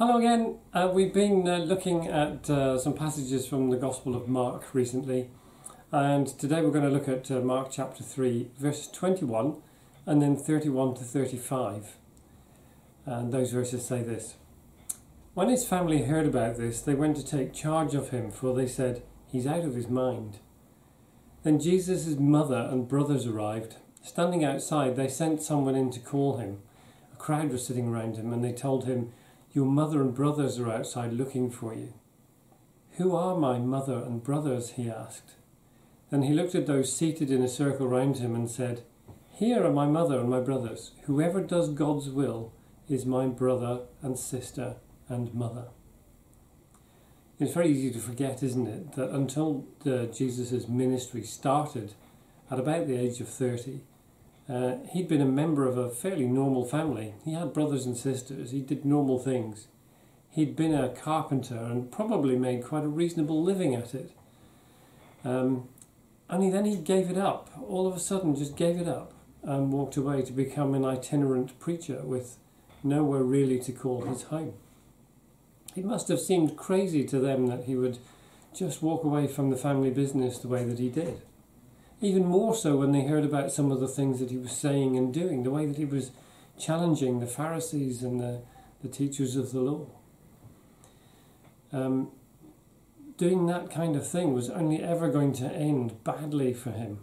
Hello again. Uh, we've been uh, looking at uh, some passages from the Gospel of Mark recently, and today we're going to look at uh, Mark chapter 3, verse 21 and then 31 to 35. And those verses say this When his family heard about this, they went to take charge of him, for they said, He's out of his mind. Then Jesus' mother and brothers arrived. Standing outside, they sent someone in to call him. A crowd was sitting around him, and they told him, your mother and brothers are outside looking for you. Who are my mother and brothers? he asked. Then he looked at those seated in a circle round him and said, Here are my mother and my brothers. Whoever does God's will is my brother and sister and mother. It's very easy to forget, isn't it, that until Jesus' ministry started at about the age of 30, uh, he'd been a member of a fairly normal family. He had brothers and sisters. He did normal things. He'd been a carpenter and probably made quite a reasonable living at it. Um, and he, then he gave it up. All of a sudden, just gave it up and walked away to become an itinerant preacher with nowhere really to call his home. It must have seemed crazy to them that he would just walk away from the family business the way that he did. Even more so when they heard about some of the things that he was saying and doing, the way that he was challenging the Pharisees and the, the teachers of the law. Um, doing that kind of thing was only ever going to end badly for him.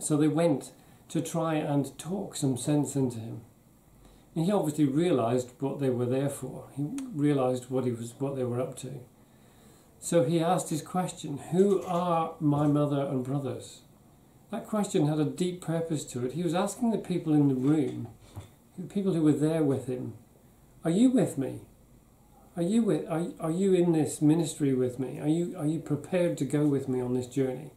So they went to try and talk some sense into him. And he obviously realized what they were there for. He realized what he was what they were up to. So he asked his question Who are my mother and brothers? That question had a deep purpose to it. He was asking the people in the room, the people who were there with him, Are you with me? Are you, with, are, are you in this ministry with me? Are you, are you prepared to go with me on this journey?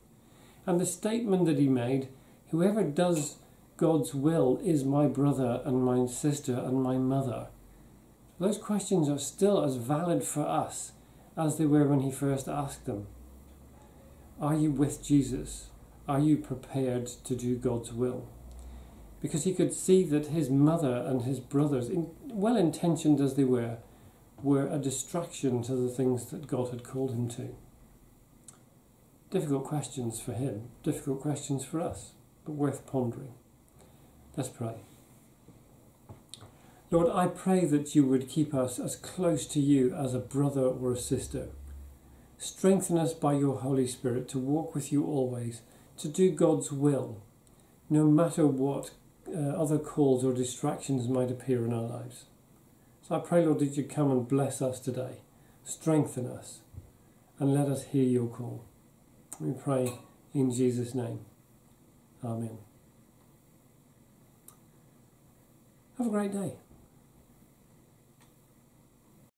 And the statement that he made Whoever does God's will is my brother and my sister and my mother. Those questions are still as valid for us as they were when he first asked them. Are you with Jesus? Are you prepared to do God's will? Because he could see that his mother and his brothers, well intentioned as they were, were a distraction to the things that God had called him to. Difficult questions for him, difficult questions for us, but worth pondering. Let's pray. Lord, I pray that you would keep us as close to you as a brother or a sister. Strengthen us by your Holy Spirit to walk with you always, to do God's will, no matter what uh, other calls or distractions might appear in our lives. So I pray, Lord, that you come and bless us today, strengthen us, and let us hear your call. We pray in Jesus' name. Amen. Have a great day.